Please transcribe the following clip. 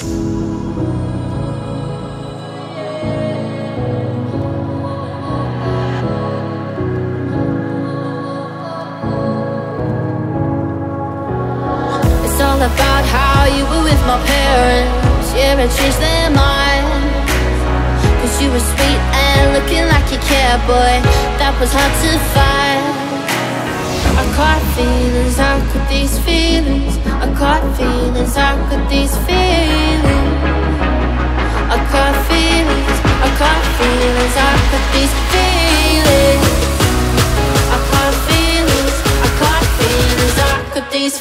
It's all about how you were with my parents. I changed their you were sweet and looking like That was hard to find. I caught feelings, could these feelings. I caught feelings, how could these feelings these